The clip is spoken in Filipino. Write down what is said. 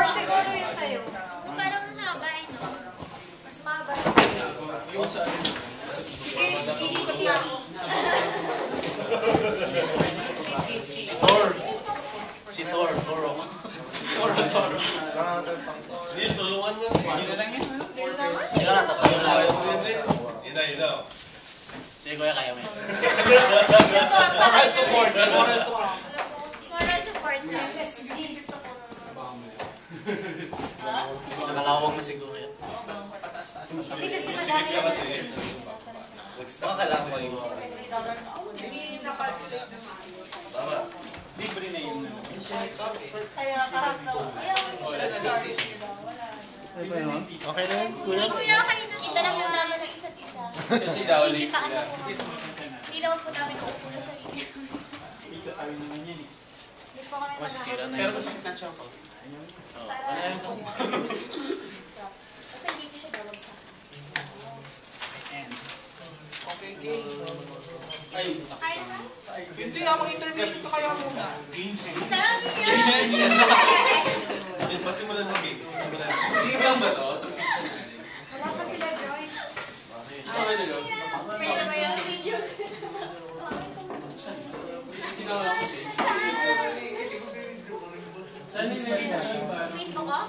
Four siguro yun sa'yo. Parang haba eh, no? Mas mahaba. Yung sa iikot na ako. Si Thor. Si Thor. Thor ako. Hindi, tulungan mo. Yun lang yun. Yun. Hindi ka na, tatayo lang. Yun eh. Ina, ina. Sige kuya, kaya mo yan. Moral support. Moral support. Moral support lang. Nakalawag na siguro yan. Hindi kasi Sikip madami ka kasi. Baka kailangan ko naman. Tama. Libre na yun. Kaya na mo Okay na yun, kuya? Kuya, kayo na. Kita lang yung namin ng isa't isa. Kasi daw late kita sila. ano po. Hindi naman po namin uupo na sa inyo. Pizza tayo naman yan eh. Hindi po kami na mag Pero masakit na siya ako. Ayan po. Kasi hindi ko siya babagsak. Okay, game. Ay, Kaya na? Hindi nga, mag-intervention ka kaya muna. Sabi niya! Pasimulan ng game. Pasimulan ng game. Sige lang ba to? Itong pizza na. Wala pa sila drawing. Bakit? Isa ka nilo? May naman yung video. Hindi na ako siya. Please 먹어.